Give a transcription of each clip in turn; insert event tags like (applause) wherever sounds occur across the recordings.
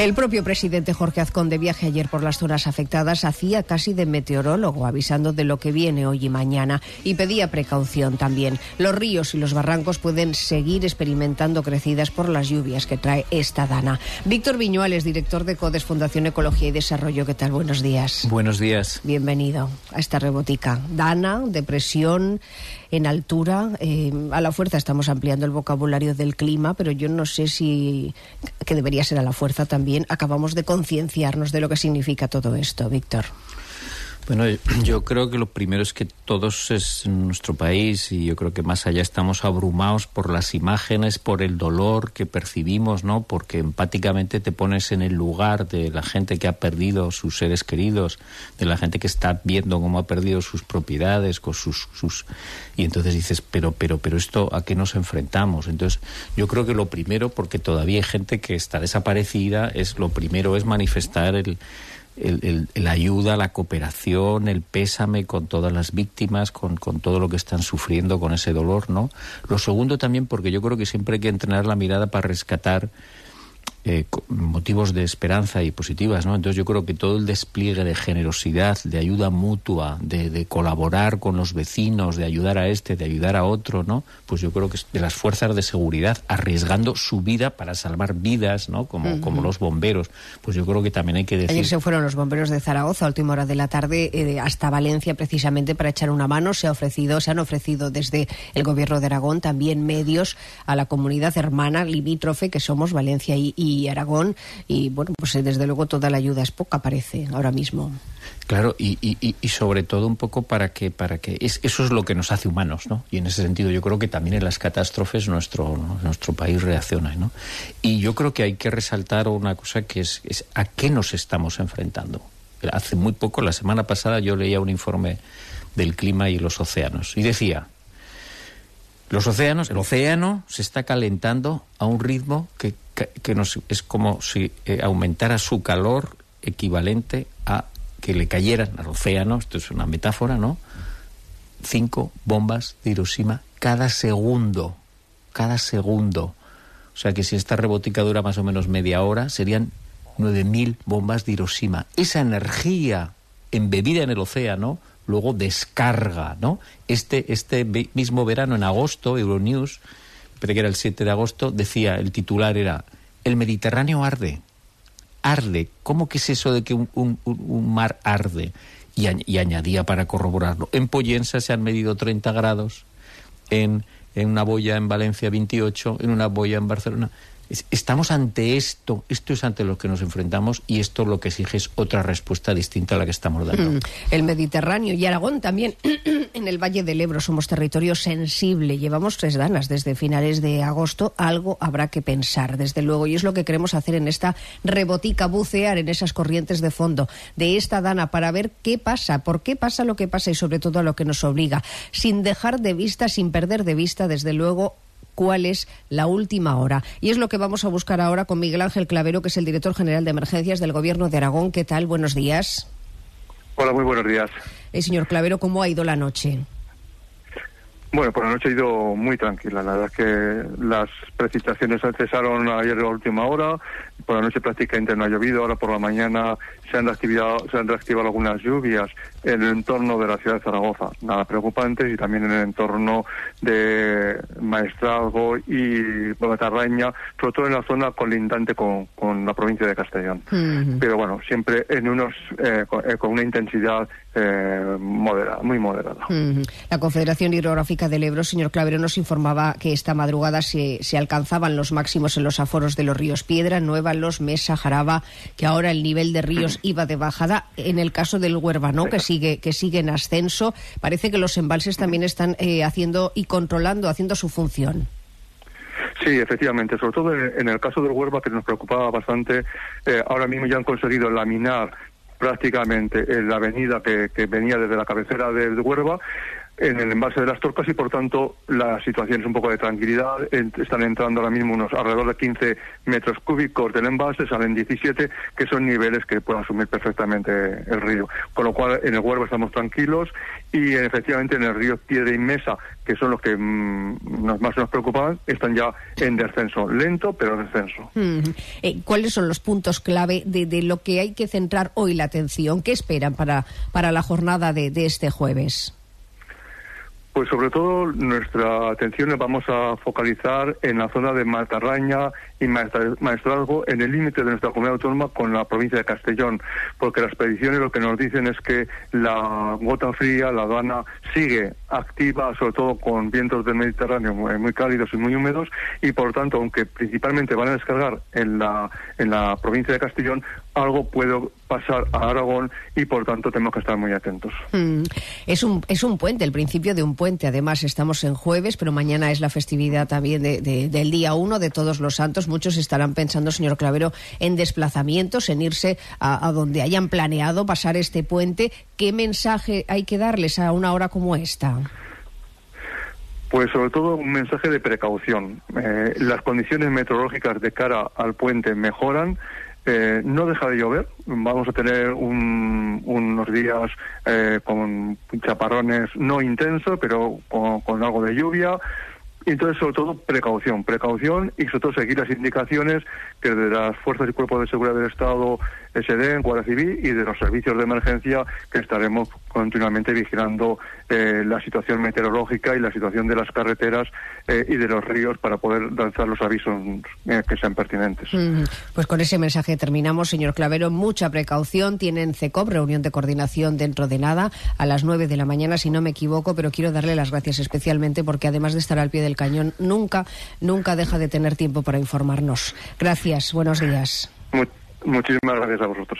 El propio presidente Jorge Azcón de viaje ayer por las zonas afectadas hacía casi de meteorólogo, avisando de lo que viene hoy y mañana y pedía precaución también. Los ríos y los barrancos pueden seguir experimentando crecidas por las lluvias que trae esta dana. Víctor Viñuales, director de CODES Fundación Ecología y Desarrollo. ¿Qué tal? Buenos días. Buenos días. Bienvenido a esta rebotica. Dana, depresión en altura. Eh, a la fuerza estamos ampliando el vocabulario del clima, pero yo no sé si, que debería ser a la fuerza también, acabamos de concienciarnos de lo que significa todo esto, Víctor. Bueno, (clears throat) yo creo que lo primero es que todos es en nuestro país y yo creo que más allá estamos abrumados por las imágenes, por el dolor que percibimos, ¿no? Porque empáticamente te pones en el lugar de la gente que ha perdido sus seres queridos, de la gente que está viendo cómo ha perdido sus propiedades, con sus, sus y entonces dices, pero pero pero esto a qué nos enfrentamos? Entonces, yo creo que lo primero porque todavía hay gente que está desaparecida, es lo primero es manifestar el el, la ayuda, la cooperación, el pésame con todas las víctimas, con, con, todo lo que están sufriendo, con ese dolor, ¿no? Lo segundo también porque yo creo que siempre hay que entrenar la mirada para rescatar eh, motivos de esperanza y positivas, ¿no? Entonces yo creo que todo el despliegue de generosidad, de ayuda mutua, de, colaborar con los vecinos, de ayudar a este, de ayudar a otro, ¿no? Pues yo creo que es de las fuerzas de seguridad arriesgando su vida para salvar vidas, ¿no? Como, como los bomberos. Pues yo creo que también hay que decir... Ayer se fueron los bomberos de Zaragoza a última hora de la tarde eh, hasta Valencia precisamente para echar una mano. Se ha ofrecido, se han ofrecido desde el gobierno de Aragón también medios a la comunidad hermana limítrofe que somos Valencia y y Aragón y bueno, pues eh, desde luego toda la ayuda es poca, parece, ahora mismo. Claro, y, y, y, sobre todo un poco para que, para que es, eso es lo que nos hace humanos, ¿no? Y en ese sentido yo creo que también en las catástrofes nuestro, nuestro país reacciona, ¿no? Y yo creo que hay que resaltar una cosa que es, es a qué nos estamos enfrentando. Hace muy poco, la semana pasada, yo leía un informe del clima y los océanos y decía, los océanos, el océano se está calentando a un ritmo que que nos, es como si eh, aumentara su calor equivalente a que le cayeran al océano, esto es una metáfora, ¿no? Cinco bombas de Hiroshima cada segundo, cada segundo. O sea que si esta rebotica dura más o menos media hora, serían 9.000 bombas de Hiroshima. Esa energía embebida en el océano luego descarga, ¿no? Este, este mismo verano, en agosto, Euronews pero que era el 7 de agosto, decía, el titular era, el Mediterráneo arde, arde. ¿Cómo que es eso de que un, mar arde? Y, añadía para corroborarlo, en Poyensa se han medido 30 grados, en, en una boya en Valencia 28, en una boya en Barcelona. Estamos ante esto, esto es ante lo que nos enfrentamos y esto lo que exige es otra respuesta distinta a la que estamos dando. Mm. El Mediterráneo y Aragón también, (clears throat) en el Valle del Ebro somos territorio sensible. Llevamos tres danas desde finales de agosto. Algo habrá que pensar, desde luego, y es lo que queremos hacer en esta rebotica, bucear en esas corrientes de fondo de esta dana para ver qué pasa, por qué pasa lo que pasa y sobre todo a lo que nos obliga, sin dejar de vista, sin perder de vista, desde luego, cuál es la última hora. Y es lo que vamos a buscar ahora con Miguel Ángel Clavero, que es el director general de emergencias del Gobierno de Aragón. ¿Qué tal? Buenos días. Hola, muy buenos días. Eh, señor Clavero, ¿cómo ha ido la noche? Bueno, por la noche ha ido muy tranquila. La verdad es que las precipitaciones cesaron ayer a la última hora. Por la noche prácticamente no ha llovido. Ahora por la mañana se han reactivado, se han reactivado algunas lluvias en el entorno de la ciudad de Zaragoza. Nada preocupantes y también en el entorno de Maestrazgo y Batarraña, sobre todo en la zona colindante con, con la provincia de Castellón. Pero bueno, siempre en unos eh, eh, con, una intensidad eh, moderada, muy moderada. La Confederación Hidrográfica del Ebro, señor Clavero, nos informaba que esta madrugada se, se alcanzaban los máximos en los aforos de los ríos Piedra, Nueva, Los Mesa, Jaraba, que ahora el nivel de ríos (clears throat) iba de bajada. En el caso del Huerva, que sigue que sigue en ascenso, parece que los embalses también están eh, haciendo y controlando, haciendo su función. Sí, efectivamente, sobre todo en el caso del Huerva, que nos preocupaba bastante, eh, ahora mismo ya han conseguido laminar prácticamente en la avenida que, venía desde la cabecera del Huerva en el embalse de las Torcas y por tanto la situación es un poco de tranquilidad. Están entrando ahora mismo unos alrededor de 15 metros cúbicos del embalse, salen 17, que son niveles que pueden asumir perfectamente el río. Con lo cual en el Huervo estamos tranquilos y efectivamente en el río Piedra y Mesa, que son los que mm, nos, más nos preocupan, están ya en descenso, lento pero en descenso. Eh, ¿Cuáles son los puntos clave de, lo que hay que centrar hoy la atención? ¿Qué esperan para, para la jornada de este jueves? Pues sobre todo nuestra atención la vamos a focalizar en la zona de Matarraña y Maestrazgo, en el límite de nuestra comunidad autónoma con la provincia de Castellón, porque las predicciones lo que nos dicen es que la gota fría, la aduana, sigue activa, sobre todo con vientos del Mediterráneo muy, cálidos y muy húmedos, y por tanto, aunque principalmente van a descargar en la, en la provincia de Castellón, algo puede pasar a Aragón y por tanto tenemos que estar muy atentos. Mm. Es, un, es un puente, el principio de un puente. Además, estamos en jueves, pero mañana es la festividad también del día 1 de Todos los Santos. Muchos estarán pensando, señor Clavero, en desplazamientos, en irse a, a donde hayan planeado pasar este puente. ¿Qué mensaje hay que darles a una hora como esta? Pues sobre todo un mensaje de precaución. Eh, las condiciones meteorológicas de cara al puente mejoran. Eh, no deja de llover, vamos a tener unos días eh, con chaparrones no intensos, pero con, algo de lluvia. Entonces, sobre todo, precaución, precaución y sobre todo seguir las indicaciones que de las fuerzas y cuerpos de seguridad del Estado SEDEN, Guardia Civil y de los servicios de emergencia que estaremos continuamente vigilando eh, la situación meteorológica y la situación de las carreteras eh, y de los ríos para poder lanzar los avisos eh, que sean pertinentes. Pues con ese mensaje terminamos, señor Clavero. Mucha precaución. Tienen CECOP, reunión de coordinación dentro de nada, a las 9 de la mañana, si no me equivoco, pero quiero darle las gracias especialmente porque además de estar al pie del cañón, nunca, nunca deja de tener tiempo para informarnos. Gracias. Buenos días. Muchísimas gracias a vosotros.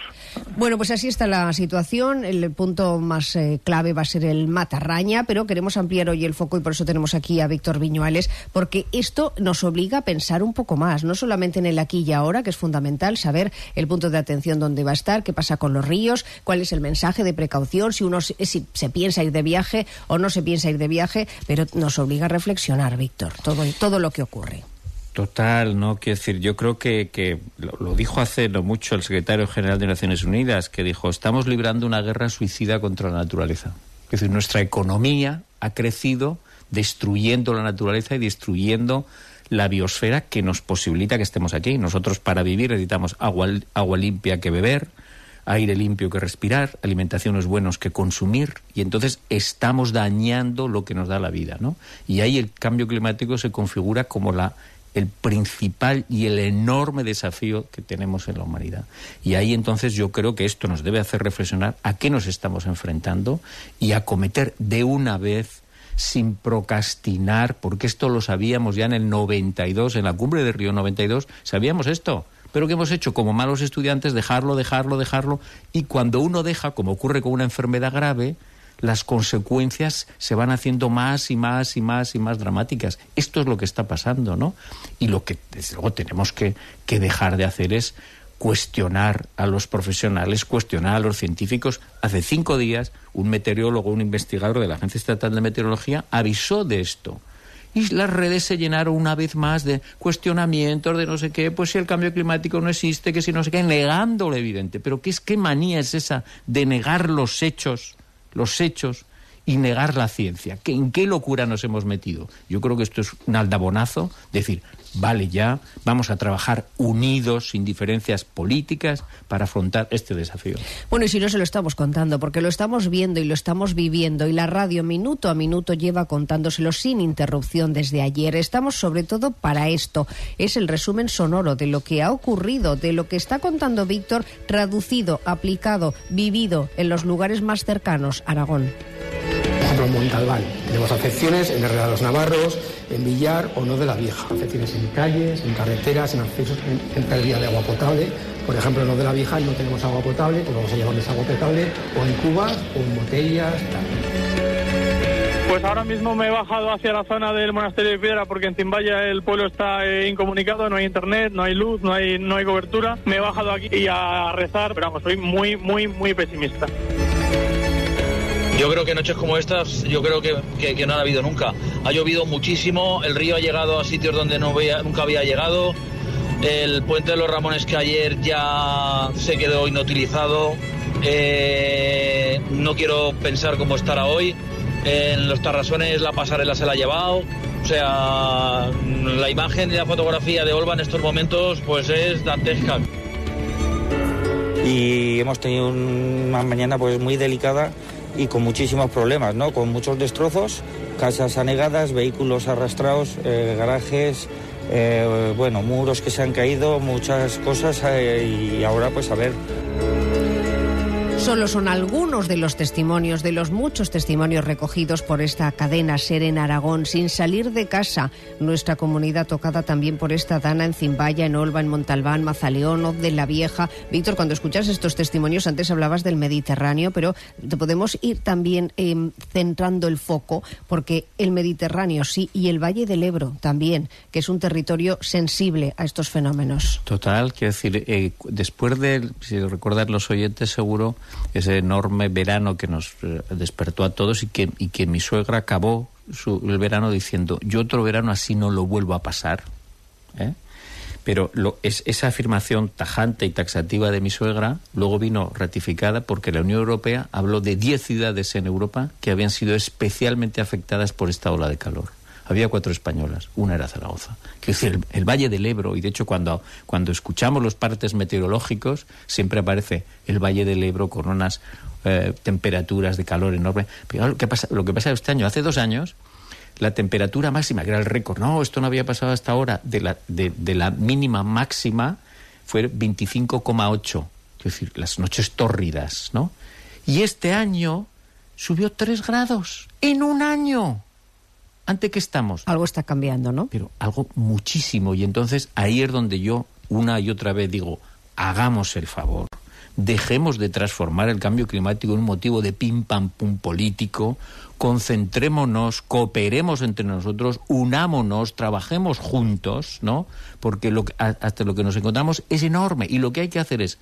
Bueno, pues así está la situación. El punto más eh, clave va a ser el Matarraña, pero queremos ampliar hoy el foco y por eso tenemos aquí a Víctor Viñuales, porque esto nos obliga a pensar un poco más, no solamente en el aquí y ahora, que es fundamental saber el punto de atención dónde va a estar, qué pasa con los ríos, cuál es el mensaje de precaución, si uno si se piensa ir de viaje o no se piensa ir de viaje, pero nos obliga a reflexionar, Víctor, todo, todo lo que ocurre. Total, ¿no? Quiero decir, yo creo que, que lo, dijo hace no mucho el secretario general de Naciones Unidas, que dijo, estamos librando una guerra suicida contra la naturaleza. Es decir, nuestra economía ha crecido destruyendo la naturaleza y destruyendo la biosfera que nos posibilita que estemos aquí. Nosotros para vivir necesitamos agua, agua limpia que beber, aire limpio que respirar, alimentaciones buenos que consumir, y entonces estamos dañando lo que nos da la vida, ¿no? Y ahí el cambio climático se configura como la el principal y el enorme desafío que tenemos en la humanidad. Y ahí entonces yo creo que esto nos debe hacer reflexionar a qué nos estamos enfrentando y acometer de una vez sin procrastinar, porque esto lo sabíamos ya en el 92, en la cumbre de Río 92, sabíamos esto, pero que hemos hecho como malos estudiantes dejarlo, dejarlo, dejarlo, y cuando uno deja, como ocurre con una enfermedad grave, las consecuencias se van haciendo más y más y más y más dramáticas. Esto es lo que está pasando, ¿no? Y lo que, desde luego, tenemos que, dejar de hacer es cuestionar a los profesionales, cuestionar a los científicos. Hace cinco días, un meteorólogo, un investigador de la Agencia Estatal de Meteorología, avisó de esto. Y las redes se llenaron una vez más de cuestionamientos de no sé qué, pues si el cambio climático no existe, que si no sé qué, negando lo evidente. Pero ¿qué, es, qué manía es esa de negar los hechos los hechos y negar la ciencia. ¿En qué locura nos hemos metido? Yo creo que esto es un aldabonazo, decir, vale ya, vamos a trabajar unidos, sin diferencias políticas, para afrontar este desafío. Bueno, y si no se lo estamos contando, porque lo estamos viendo y lo estamos viviendo, y la radio minuto a minuto lleva contándoselo sin interrupción desde ayer. Estamos sobre todo para esto. Es el resumen sonoro de lo que ha ocurrido, de lo que está contando Víctor, traducido, aplicado, vivido en los lugares más cercanos, Aragón ejemplo, en Montalbán. Tenemos afecciones en Herrera de los Navarros, en Villar o no de la Vieja. Afecciones en calles, en carreteras, en accesos, en, pérdida de agua potable. Por ejemplo, en no de la Vieja no tenemos agua potable, pues vamos a llevarles agua potable o en cubas o en botellas. Pues ahora mismo me he bajado hacia la zona del monasterio de Piedra porque en Zimbaya el pueblo está eh, incomunicado, no hay internet, no hay luz, no hay, no hay cobertura. Me he bajado aquí y a rezar, pero vamos, soy muy, muy, muy pesimista. Yo creo que noches como estas, yo creo que, que, no ha habido nunca. Ha llovido muchísimo, el río ha llegado a sitios donde no nunca había llegado, el puente de los Ramones que ayer ya se quedó inutilizado, eh, no quiero pensar cómo estará hoy. En los Tarrasones la pasarela se la ha llevado. O sea, la imagen y la fotografía de Olva en estos momentos pues es dantesca. Y hemos tenido una mañana pues muy delicada y con muchísimos problemas, ¿no? Con muchos destrozos, casas anegadas, vehículos arrastrados, eh, garajes, eh, bueno, muros que se han caído, muchas cosas eh, y ahora pues a ver Solo son algunos de los testimonios, de los muchos testimonios recogidos por esta cadena Ser en Aragón, sin salir de casa. Nuestra comunidad tocada también por esta dana en Zimbaya, en Olva, en Montalbán, Mazaleón, de la Vieja. Víctor, cuando escuchas estos testimonios, antes hablabas del Mediterráneo, pero podemos ir también em, centrando el foco, porque el Mediterráneo sí, y el Valle del Ebro también, que es un territorio sensible a estos fenómenos. Total, quiero decir, eh, después de, si recordar los oyentes, seguro ese enorme verano que nos eh, despertó a todos y que, y que mi suegra acabó su, el verano diciendo, yo otro verano así no lo vuelvo a pasar. ¿eh? Pero lo, es, esa afirmación tajante y taxativa de mi suegra luego vino ratificada porque la Unión Europea habló de 10 ciudades en Europa que habían sido especialmente afectadas por esta ola de calor había cuatro españolas, una era Zaragoza. Que decir, el, Valle del Ebro, y de hecho cuando, cuando escuchamos los partes meteorológicos, siempre aparece el Valle del Ebro con unas eh, temperaturas de calor enorme. Pero lo que, pasa, lo que pasa este año, hace dos años, la temperatura máxima, que era el récord, no, esto no había pasado hasta ahora, de la, de, la mínima máxima fue 25,8. Es decir, las noches tórridas, ¿no? Y este año subió tres grados en un año. ¿Ante qué estamos? Algo está cambiando, ¿no? Pero algo muchísimo. Y entonces ahí es donde yo una y otra vez digo, hagamos el favor. Dejemos de transformar el cambio climático en un motivo de pim pam pum político, concentrémonos, cooperemos entre nosotros, unámonos, trabajemos juntos, ¿no? Porque lo hasta lo que nos encontramos es enorme y lo que hay que hacer es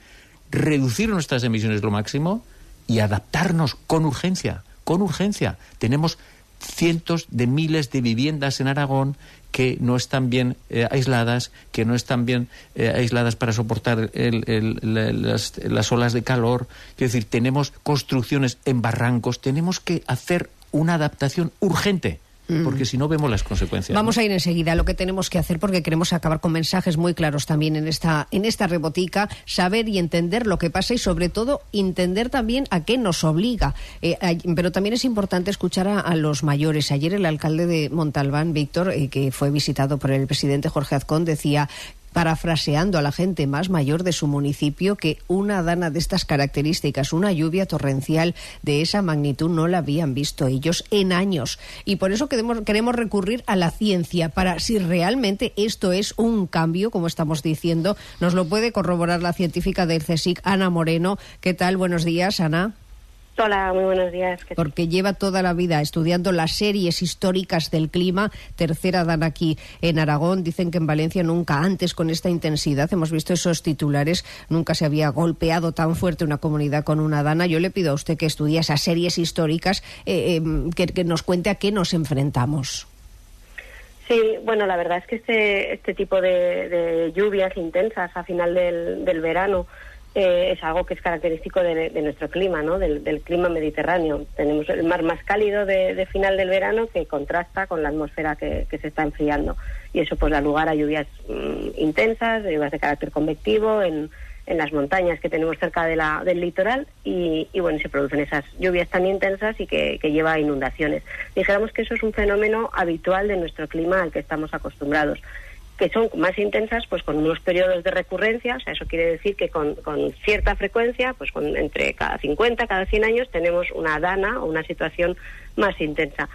reducir nuestras emisiones lo máximo y adaptarnos con urgencia, con urgencia. Tenemos cientos de miles de viviendas en Aragón que no están bien eh, aisladas, que no están bien eh, aisladas para soportar las, las, olas de calor. Es decir, tenemos construcciones en barrancos, tenemos que hacer una adaptación urgente. Porque si no vemos las consecuencias. Vamos a ir enseguida a lo que tenemos que hacer porque queremos acabar con mensajes muy claros también en esta, en esta rebotica, saber y entender lo que pasa y sobre todo entender también a qué nos obliga. Eh, pero también es importante escuchar a, los mayores. Ayer el alcalde de Montalbán, Víctor, eh, que fue visitado por el presidente Jorge Azcón, decía parafraseando a la gente más mayor de su municipio que una dana de estas características, una lluvia torrencial de esa magnitud no la habían visto ellos en años. Y por eso queremos, queremos recurrir a la ciencia para si realmente esto es un cambio, como estamos diciendo, nos lo puede corroborar la científica del CSIC, Ana Moreno. ¿Qué tal? Buenos días, Ana. Hola, muy buenos días. Porque lleva toda la vida estudiando las series históricas del clima. Tercera dan aquí en Aragón. Dicen que en Valencia nunca antes con esta intensidad, hemos visto esos titulares, nunca se había golpeado tan fuerte una comunidad con una dana. Yo le pido a usted que estudie esas series históricas, eh, em, que, nos cuente a qué nos enfrentamos. Sí, bueno, la verdad es que este, este tipo de, lluvias intensas a final del verano eh, es algo que es característico de, nuestro clima, ¿no? Del, clima mediterráneo. Tenemos el mar más cálido de, final del verano que contrasta con la atmósfera que, se está enfriando. Y eso pues da lugar a lluvias mm, intensas, lluvias de carácter convectivo en, las montañas que tenemos cerca del litoral y, bueno, se producen esas lluvias tan intensas y que, que lleva a inundaciones. Dijéramos que eso es un fenómeno habitual de nuestro clima al que estamos acostumbrados que son más intensas, pues con unos periodos de recurrencia, o sea, eso quiere decir que con, con cierta frecuencia, pues con entre cada 50, cada 100 años, tenemos una dana o una situación más intensa.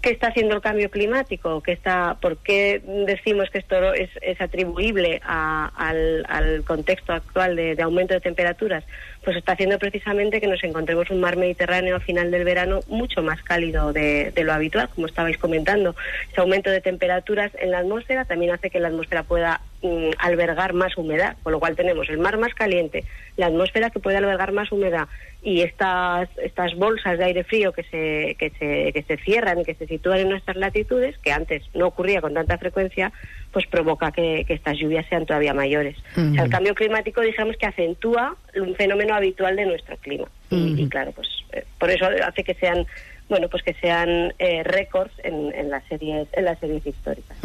¿Qué está haciendo el cambio climático? ¿Qué está, ¿Por qué decimos que esto es, atribuible al, al, contexto actual de, aumento de temperaturas? Pues está haciendo precisamente que nos encontremos un mar Mediterráneo a final del verano mucho más cálido de, de, lo habitual, como estabais comentando. Ese aumento de temperaturas en la atmósfera también hace que la atmósfera pueda mm, albergar más humedad, con lo cual tenemos el mar más caliente, la atmósfera que puede albergar más humedad y estas estas bolsas de aire frío que se que se que se cierran y que se sitúan en nuestras latitudes, que antes no ocurría con tanta frecuencia, pues provoca que, estas lluvias sean todavía mayores. o sea, el cambio climático, digamos que acentúa un fenómeno habitual de nuestro clima. Y, y claro, pues eh, por eso hace que sean bueno, pues que sean eh, récords en, en, las series, en las series históricas.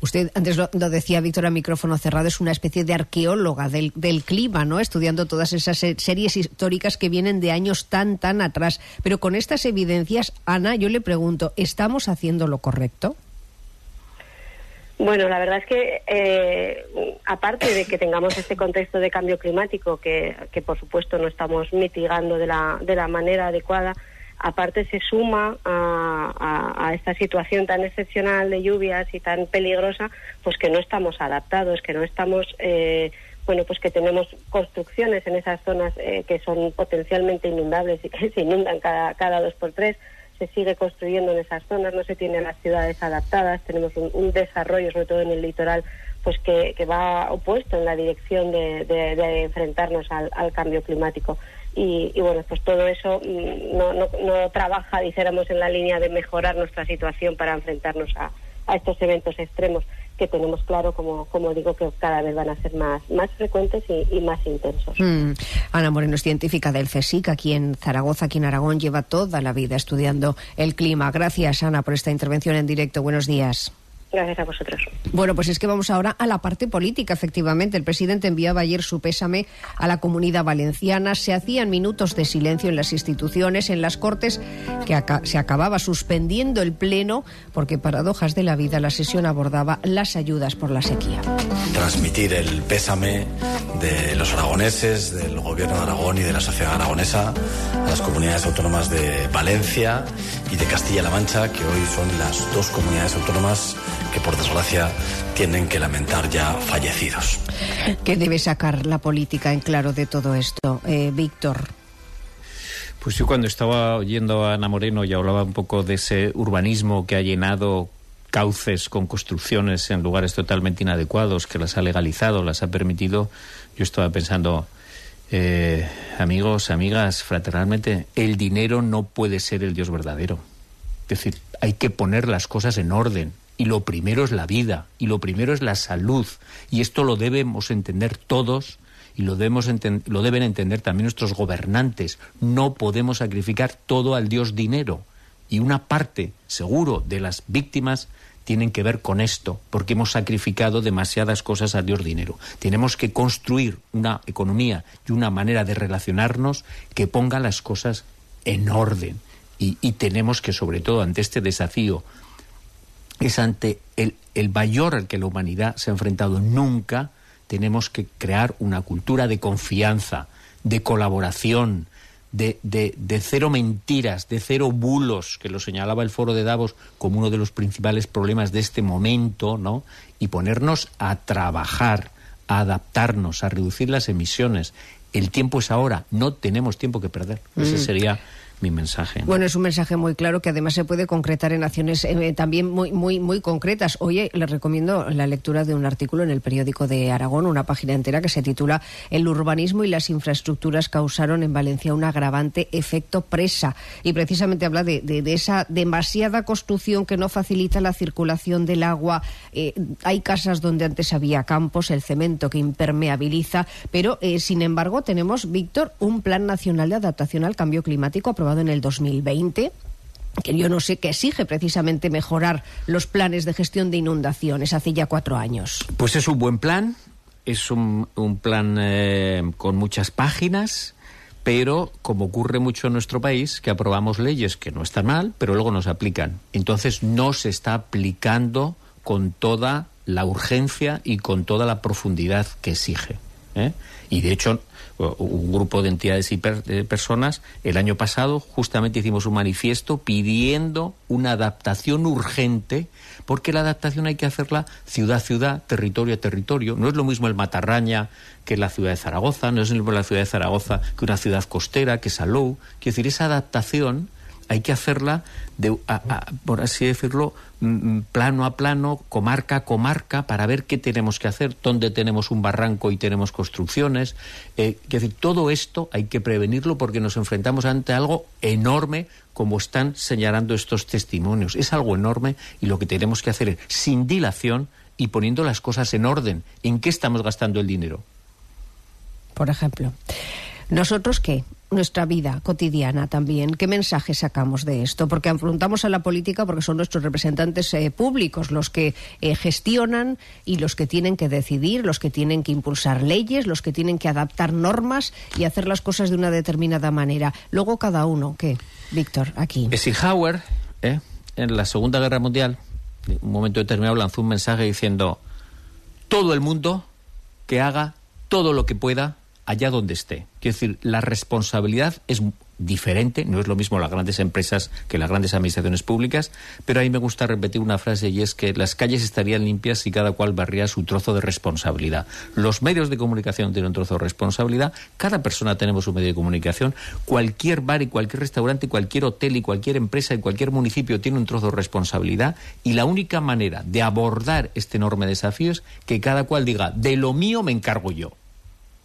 Usted antes lo, decía, Víctor, a micrófono cerrado, es una especie de arqueóloga del, del, clima, ¿no? Estudiando todas esas series históricas que vienen de años tan, tan atrás. Pero con estas evidencias, Ana, yo le pregunto, ¿estamos haciendo lo correcto? Bueno, la verdad es que eh, aparte de que tengamos este contexto de cambio climático, que, que por supuesto no estamos mitigando de la, de la manera adecuada, aparte se suma a, esta situación tan excepcional de lluvias y tan peligrosa, pues que no estamos adaptados, que no estamos, eh, bueno, pues que tenemos construcciones en esas zonas eh, que son potencialmente inundables y que (laughs) se inundan cada, cada dos por tres. Se sigue construyendo en esas zonas, no se tienen las ciudades adaptadas, tenemos un, desarrollo, sobre todo en el litoral, pues que, va opuesto en la dirección de, enfrentarnos al cambio climático y, bueno, pues todo eso mm, no, no, no, trabaja, dijéramos, en la línea de mejorar nuestra situación para enfrentarnos a, a estos eventos extremos que tenemos claro, como, como digo, que cada vez van a ser más, más frecuentes y, más intensos. Mm. Ana Moreno es científica del CSIC, aquí en Zaragoza, aquí en Aragón, lleva toda la vida estudiando el clima. Gracias, Ana, por esta intervención en directo. Buenos días. Gracias a vosotros. Bueno, pues es que vamos ahora a la parte política, efectivamente. El presidente enviaba ayer su pésame a la comunidad valenciana. Se hacían minutos de silencio en las instituciones, en las Cortes, que se acababa suspendiendo el Pleno, porque paradojas de la vida, la sesión abordaba las ayudas por la sequía. Transmitir el pésame de los aragoneses, del gobierno de Aragón y de la sociedad aragonesa a las comunidades autónomas de Valencia y de Castilla-La Mancha, que hoy son las dos comunidades autónomas que por desgracia tienen que lamentar ya fallecidos. ¿Qué debe sacar la política en claro de todo esto, eh, Víctor? Pues yo cuando estaba oyendo a Ana Moreno y hablaba un poco de ese urbanismo que ha llenado cauces con construcciones en lugares totalmente inadecuados, que las ha legalizado, las ha permitido, yo estaba pensando, eh, amigos, amigas, fraternalmente, el dinero no puede ser el Dios verdadero. Es decir, hay que poner las cosas en orden y lo primero es la vida, y lo primero es la salud, y esto lo debemos entender todos y lo, debemos lo deben entender también nuestros gobernantes. No podemos sacrificar todo al Dios dinero, y una parte, seguro, de las víctimas tienen que ver con esto, porque hemos sacrificado demasiadas cosas al Dios dinero. Tenemos que construir una economía y una manera de relacionarnos que ponga las cosas en orden. Y, y tenemos que, sobre todo, ante este desafío es ante el, el mayor al que la humanidad se ha enfrentado nunca, tenemos que crear una cultura de confianza, de colaboración, de, de, de, cero mentiras, de cero bulos, que lo señalaba el foro de Davos como uno de los principales problemas de este momento, ¿no? Y ponernos a trabajar, a adaptarnos, a reducir las emisiones. El tiempo es ahora, no tenemos tiempo que perder. Ese mm. sería mi mensaje. Bueno, es un mensaje muy claro que además se puede concretar en acciones eh, también muy, muy, muy concretas. Oye, les recomiendo la lectura de un artículo en el periódico de Aragón, una página entera que se titula El urbanismo y las infraestructuras causaron en Valencia un agravante efecto presa. Y precisamente habla de, esa demasiada construcción que no facilita la circulación del agua. Eh, hay casas donde antes había campos, el cemento que impermeabiliza, pero eh, sin embargo tenemos, Víctor, un plan nacional de adaptación al cambio climático aprobado en el 2020 que yo no sé, que exige precisamente mejorar los planes de gestión de inundaciones hace ya cuatro años. Pues es un buen plan, es un, plan eh, con muchas páginas, pero como ocurre mucho en nuestro país, que aprobamos leyes que no están mal, pero luego no se aplican. Entonces no se está aplicando con toda la urgencia y con toda la profundidad que exige. ¿eh? Y de hecho un grupo de entidades y personas, el año pasado justamente hicimos un manifiesto pidiendo una adaptación urgente, porque la adaptación hay que hacerla ciudad a ciudad, territorio a territorio. No es lo mismo el Matarraña que la ciudad de Zaragoza, no es lo mismo la ciudad de Zaragoza que una ciudad costera, que Salou. Quiero decir, esa adaptación hay que hacerla, de, por así decirlo, mm, mm, plano a plano, comarca a comarca, para ver qué tenemos que hacer, dónde tenemos un barranco y tenemos construcciones. Eh, decir, todo esto hay que prevenirlo porque nos enfrentamos ante algo enorme, como están señalando estos testimonios. Es algo enorme y lo que tenemos que hacer es, sin dilación y poniendo las cosas en orden, ¿en qué estamos gastando el dinero? Por ejemplo. ¿Nosotros qué? Nuestra vida cotidiana también. ¿Qué mensaje sacamos de esto? Porque afrontamos a la política porque son nuestros representantes eh, públicos los que eh, gestionan y los que tienen que decidir, los que tienen que impulsar leyes, los que tienen que adaptar normas y hacer las cosas de una determinada manera. Luego cada uno, ¿qué? Víctor, aquí. Eisenhower, ¿eh? en la Segunda Guerra Mundial, en un momento determinado lanzó un mensaje diciendo, todo el mundo que haga todo lo que pueda allá donde esté. Quiero decir, la responsabilidad es diferente, no es lo mismo las grandes empresas que las grandes administraciones públicas, pero ahí me gusta repetir una frase y es que las calles estarían limpias si cada cual barría su trozo de responsabilidad. Los medios de comunicación tienen un trozo de responsabilidad, cada persona tenemos un medio de comunicación, cualquier bar y cualquier restaurante, cualquier hotel y cualquier empresa y cualquier municipio tiene un trozo de responsabilidad y la única manera de abordar este enorme desafío es que cada cual diga, de lo mío me encargo yo.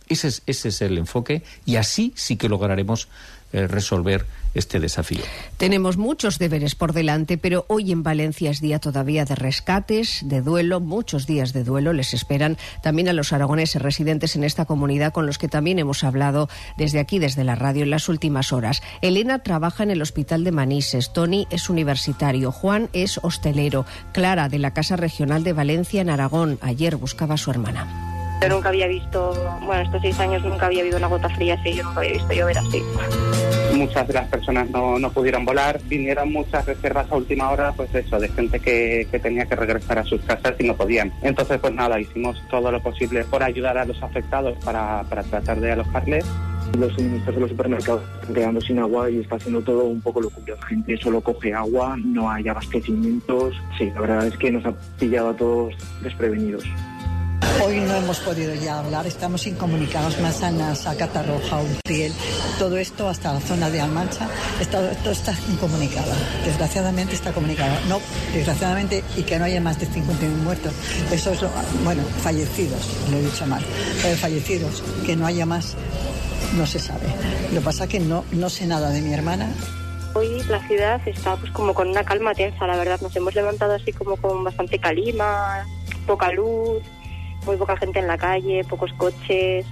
Ese es, ese es el enfoque y así sí que lograremos eh, resolver este desafío. Tenemos muchos deberes por delante, pero hoy en Valencia es día todavía de rescates, de duelo, muchos días de duelo les esperan también a los aragoneses residentes en esta comunidad con los que también hemos hablado desde aquí, desde la radio, en las últimas horas. Elena trabaja en el Hospital de Manises, Tony es universitario, Juan es hostelero, Clara de la Casa Regional de Valencia en Aragón, ayer buscaba a su hermana. Yo nunca había visto, bueno, estos seis años nunca había habido una gota fría así, yo nunca había visto llover así. Muchas de las personas no, no pudieron volar, vinieron muchas reservas a última hora, pues eso, de gente que, que tenía que regresar a sus casas y no podían. Entonces, pues nada, hicimos todo lo posible por ayudar a los afectados para, para tratar de alojarles. Los suministros de los supermercados están quedando sin agua y está haciendo todo un poco locura. La gente solo coge agua, no hay abastecimientos. Sí, la verdad es que nos ha pillado a todos desprevenidos. Hoy no hemos podido ya hablar, estamos incomunicados, Manzanas, a Catarroja, Utriel, todo esto hasta la zona de Almancha, está, todo está incomunicado. Desgraciadamente está comunicado. No, desgraciadamente, y que no haya más de 51 muertos. Eso es lo, bueno, fallecidos, lo he dicho mal, pero fallecidos, que no haya más, no se sabe. Lo que pasa es que no, no sé nada de mi hermana. Hoy la ciudad está pues como con una calma tensa, la verdad. Nos hemos levantado así como con bastante calima, poca luz, muy poca gente en la calle, pocos coches.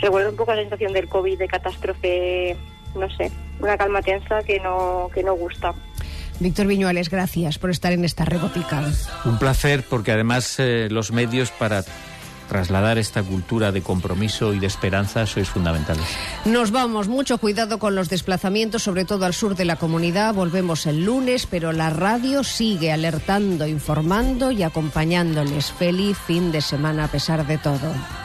Recuerdo un poco la sensación del COVID, de catástrofe, no sé, una calma tensa que no, que no gusta. Víctor Viñuales, gracias por estar en esta rebotica. Un placer, porque además eh, los medios para trasladar esta cultura de compromiso y de esperanza sois fundamentales. Nos vamos, mucho cuidado con los desplazamientos, sobre todo al sur de la comunidad. Volvemos el lunes, pero la radio sigue alertando, informando y acompañándoles. Feliz fin de semana a pesar de todo.